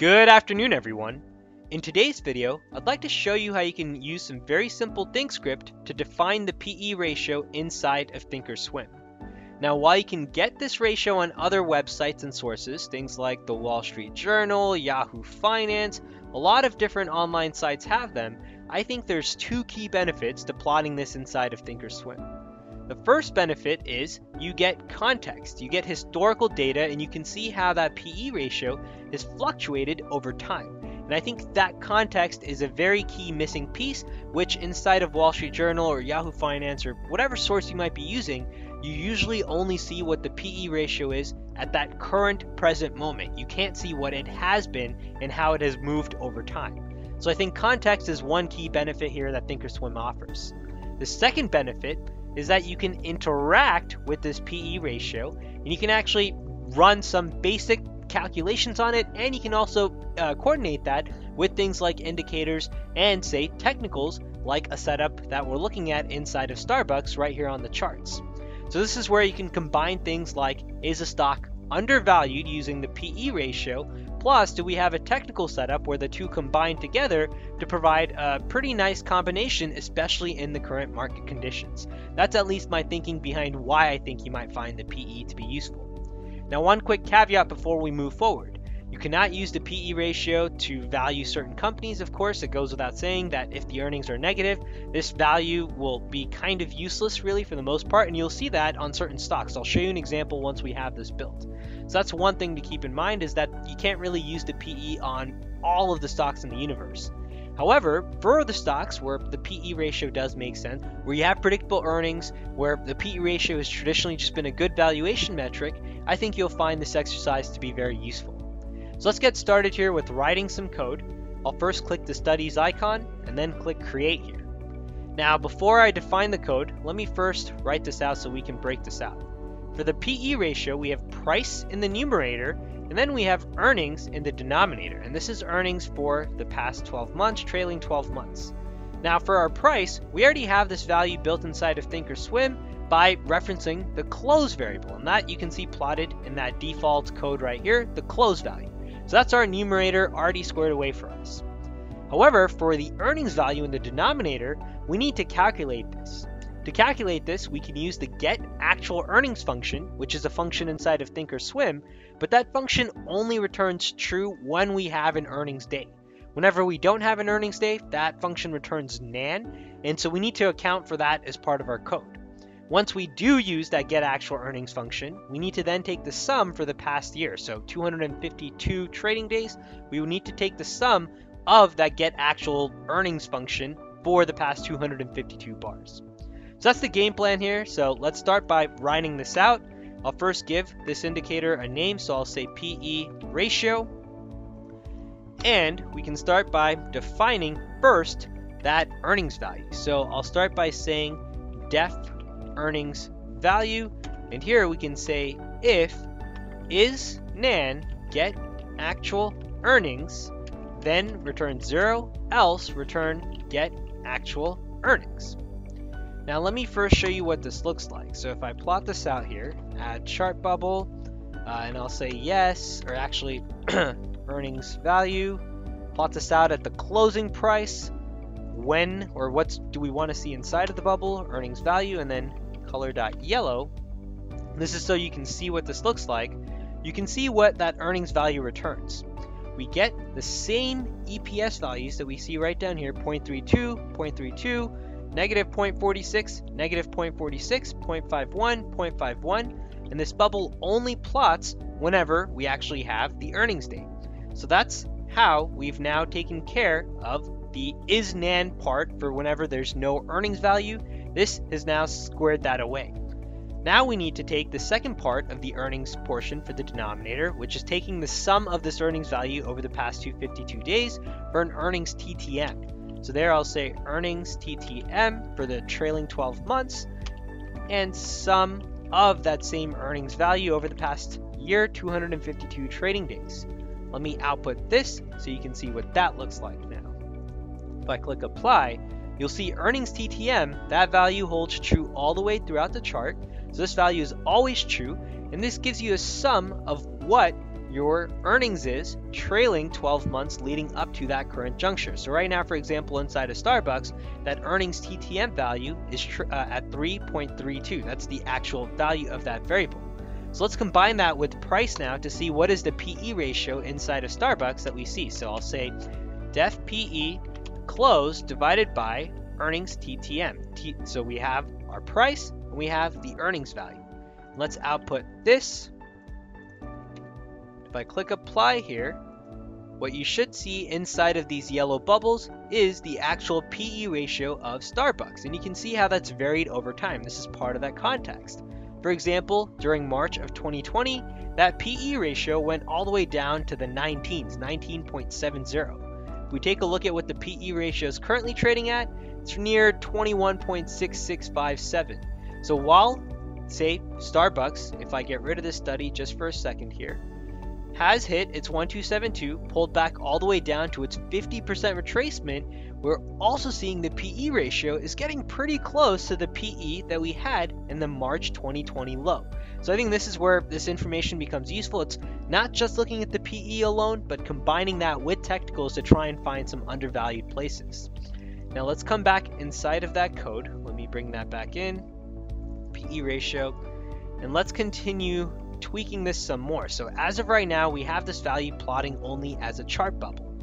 Good afternoon everyone. In today's video, I'd like to show you how you can use some very simple ThinkScript to define the PE ratio inside of thinkorswim. Now while you can get this ratio on other websites and sources, things like the Wall Street Journal, Yahoo Finance, a lot of different online sites have them, I think there's two key benefits to plotting this inside of thinkorswim. The first benefit is you get context. You get historical data and you can see how that PE ratio has fluctuated over time. And I think that context is a very key missing piece, which inside of Wall Street Journal or Yahoo Finance or whatever source you might be using, you usually only see what the PE ratio is at that current present moment. You can't see what it has been and how it has moved over time. So I think context is one key benefit here that Thinkorswim offers. The second benefit is that you can interact with this PE ratio and you can actually run some basic calculations on it and you can also uh, coordinate that with things like indicators and say technicals like a setup that we're looking at inside of Starbucks right here on the charts. So this is where you can combine things like is a stock undervalued using the PE ratio Plus, do we have a technical setup where the two combine together to provide a pretty nice combination, especially in the current market conditions? That's at least my thinking behind why I think you might find the PE to be useful. Now, one quick caveat before we move forward. You cannot use the PE ratio to value certain companies, of course. It goes without saying that if the earnings are negative, this value will be kind of useless, really, for the most part, and you'll see that on certain stocks. I'll show you an example once we have this built. So that's one thing to keep in mind is that you can't really use the PE on all of the stocks in the universe. However, for the stocks where the PE ratio does make sense, where you have predictable earnings, where the PE ratio has traditionally just been a good valuation metric, I think you'll find this exercise to be very useful. So let's get started here with writing some code. I'll first click the studies icon and then click create here. Now before I define the code, let me first write this out so we can break this out. For the PE ratio, we have price in the numerator, and then we have earnings in the denominator. And this is earnings for the past 12 months, trailing 12 months. Now for our price, we already have this value built inside of thinkorswim by referencing the close variable. And that you can see plotted in that default code right here, the close value. So that's our numerator already squared away for us. However, for the earnings value in the denominator, we need to calculate this. To calculate this, we can use the get actual earnings function, which is a function inside of thinkorswim, but that function only returns true when we have an earnings day. Whenever we don't have an earnings day, that function returns nan, and so we need to account for that as part of our code. Once we do use that get actual earnings function, we need to then take the sum for the past year. So 252 trading days, we will need to take the sum of that get actual earnings function for the past 252 bars. So that's the game plan here. So let's start by writing this out. I'll first give this indicator a name, so I'll say PE ratio. And we can start by defining first that earnings value. So I'll start by saying def earnings value. And here we can say if is nan get actual earnings, then return 0, else return get actual earnings. Now let me first show you what this looks like. So if I plot this out here, add chart bubble, uh, and I'll say yes, or actually earnings value, plot this out at the closing price, when or what do we want to see inside of the bubble, earnings value, and then color dot yellow. This is so you can see what this looks like. You can see what that earnings value returns. We get the same EPS values that we see right down here, 0.32, 0.32, negative 0.46, negative 0.46, 0.51, 0.51, and this bubble only plots whenever we actually have the earnings date. So that's how we've now taken care of the is nan part for whenever there's no earnings value. This has now squared that away. Now we need to take the second part of the earnings portion for the denominator, which is taking the sum of this earnings value over the past 252 days for an earnings TTM. So there I'll say earnings TTM for the trailing 12 months and sum of that same earnings value over the past year, 252 trading days. Let me output this so you can see what that looks like now. I click apply, you'll see earnings TTM, that value holds true all the way throughout the chart. So this value is always true, and this gives you a sum of what your earnings is trailing 12 months leading up to that current juncture. So right now, for example, inside of Starbucks, that earnings TTM value is uh, at 3.32. That's the actual value of that variable. So let's combine that with price now to see what is the PE ratio inside of Starbucks that we see. So I'll say def PE close divided by earnings TTM. T so we have our price and we have the earnings value. Let's output this if I click apply here, what you should see inside of these yellow bubbles is the actual PE ratio of Starbucks. And you can see how that's varied over time. This is part of that context. For example, during March of 2020, that PE ratio went all the way down to the 19s, 19.70. If we take a look at what the PE ratio is currently trading at, it's near 21.6657. So while, say, Starbucks, if I get rid of this study just for a second here, has hit its 1272, pulled back all the way down to its 50% retracement, we're also seeing the PE ratio is getting pretty close to the PE that we had in the March 2020 low. So I think this is where this information becomes useful. It's not just looking at the PE alone, but combining that with technicals to try and find some undervalued places. Now let's come back inside of that code. Let me bring that back in. PE ratio. And let's continue tweaking this some more. So as of right now, we have this value plotting only as a chart bubble.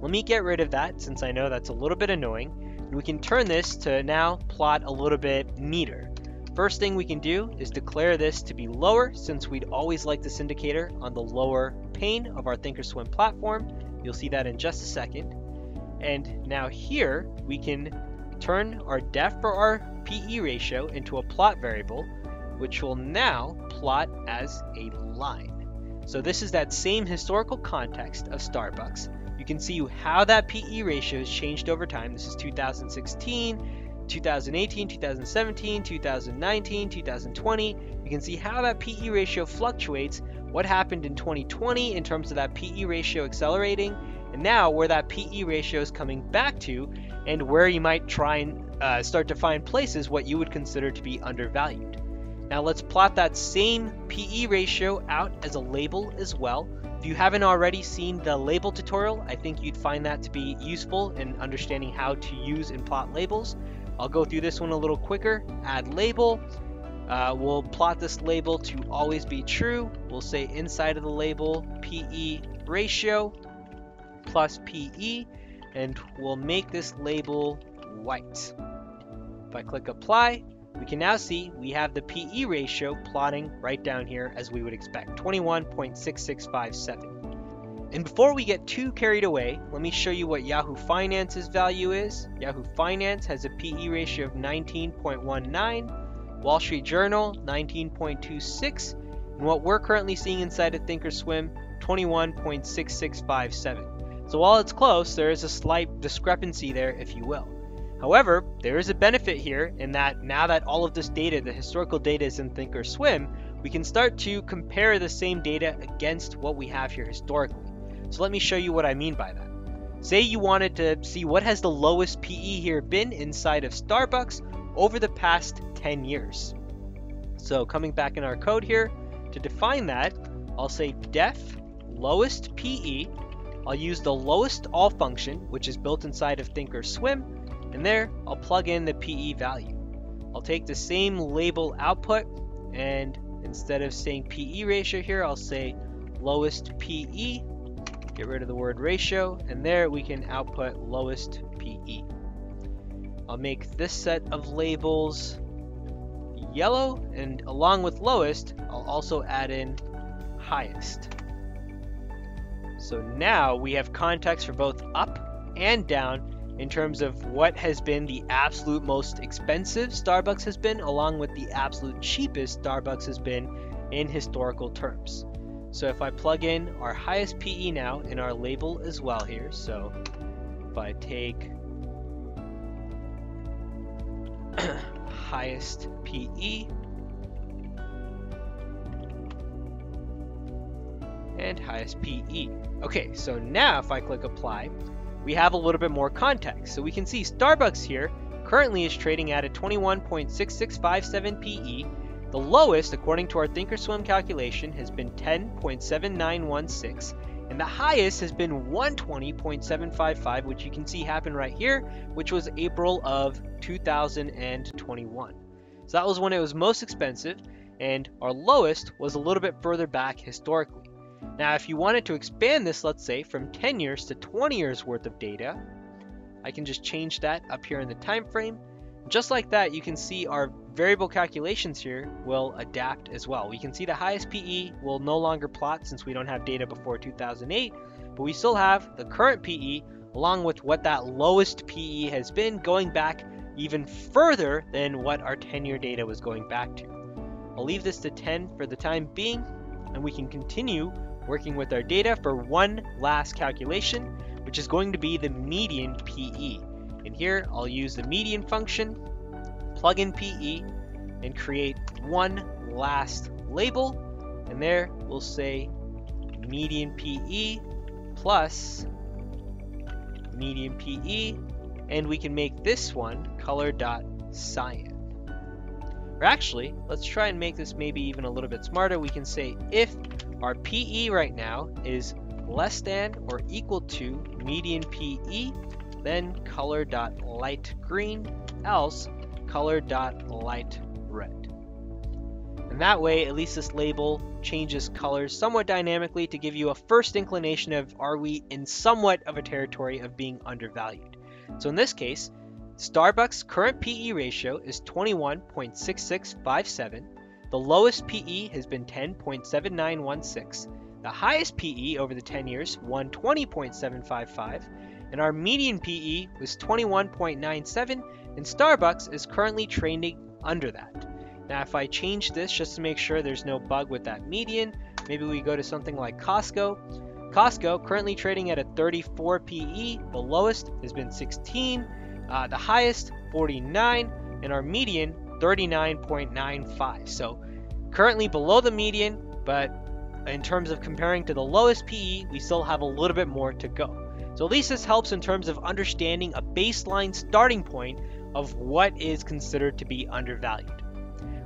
Let me get rid of that since I know that's a little bit annoying. We can turn this to now plot a little bit neater. First thing we can do is declare this to be lower since we'd always like this indicator on the lower pane of our Thinkorswim platform. You'll see that in just a second. And now here we can turn our def for our PE ratio into a plot variable which will now plot as a line. So this is that same historical context of Starbucks. You can see how that PE ratio has changed over time. This is 2016, 2018, 2017, 2019, 2020. You can see how that PE ratio fluctuates, what happened in 2020 in terms of that PE ratio accelerating, and now where that PE ratio is coming back to, and where you might try and uh, start to find places what you would consider to be undervalued. Now let's plot that same PE ratio out as a label as well. If you haven't already seen the label tutorial, I think you'd find that to be useful in understanding how to use and plot labels. I'll go through this one a little quicker. Add label. Uh, we'll plot this label to always be true. We'll say inside of the label PE ratio plus PE, and we'll make this label white. If I click apply, we can now see we have the PE ratio plotting right down here as we would expect, 21.6657. And before we get too carried away, let me show you what Yahoo Finance's value is. Yahoo Finance has a PE ratio of 19.19, Wall Street Journal 19.26, and what we're currently seeing inside of Thinkorswim 21.6657. So while it's close, there is a slight discrepancy there, if you will. However, there is a benefit here in that now that all of this data, the historical data is in Thinkorswim, we can start to compare the same data against what we have here historically. So let me show you what I mean by that. Say you wanted to see what has the lowest PE here been inside of Starbucks over the past 10 years. So coming back in our code here, to define that, I'll say def lowest PE. I'll use the lowest all function, which is built inside of Thinkorswim, and there, I'll plug in the PE value. I'll take the same label output, and instead of saying PE ratio here, I'll say lowest PE, get rid of the word ratio, and there we can output lowest PE. I'll make this set of labels yellow, and along with lowest, I'll also add in highest. So now we have context for both up and down in terms of what has been the absolute most expensive Starbucks has been, along with the absolute cheapest Starbucks has been in historical terms. So if I plug in our highest PE now in our label as well here, so if I take highest PE and highest PE. Okay, so now if I click apply, we have a little bit more context. So we can see Starbucks here currently is trading at a 21.6657 PE. The lowest, according to our Thinkorswim calculation, has been 10.7916, and the highest has been 120.755, which you can see happen right here, which was April of 2021. So that was when it was most expensive, and our lowest was a little bit further back historically. Now, if you wanted to expand this, let's say, from 10 years to 20 years worth of data, I can just change that up here in the time frame. Just like that, you can see our variable calculations here will adapt as well. We can see the highest PE will no longer plot since we don't have data before 2008, but we still have the current PE along with what that lowest PE has been going back even further than what our 10-year data was going back to. I'll leave this to 10 for the time being, and we can continue working with our data for one last calculation, which is going to be the median PE. And here I'll use the median function, plug in PE, and create one last label. And there we'll say median PE plus median PE, and we can make this one color dot cyan. Or actually, let's try and make this maybe even a little bit smarter. We can say if our PE right now is less than or equal to median PE, then color dot light green, else color dot light red. And that way, at least this label changes colors somewhat dynamically to give you a first inclination of are we in somewhat of a territory of being undervalued. So in this case, Starbucks' current PE ratio is 21.6657. The lowest PE has been 10.7916. The highest PE over the 10 years, 120.755, and our median PE was 21.97, and Starbucks is currently trading under that. Now, if I change this just to make sure there's no bug with that median, maybe we go to something like Costco. Costco currently trading at a 34 PE, the lowest has been 16, uh, the highest 49, and our median 39.95. So currently below the median, but in terms of comparing to the lowest PE, we still have a little bit more to go. So at least this helps in terms of understanding a baseline starting point of what is considered to be undervalued.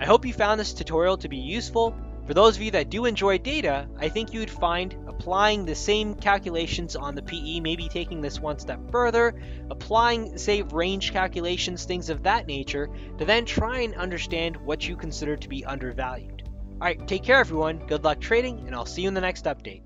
I hope you found this tutorial to be useful. For those of you that do enjoy data, I think you'd find applying the same calculations on the PE, maybe taking this one step further, applying, say, range calculations, things of that nature, to then try and understand what you consider to be undervalued. Alright, take care everyone, good luck trading, and I'll see you in the next update.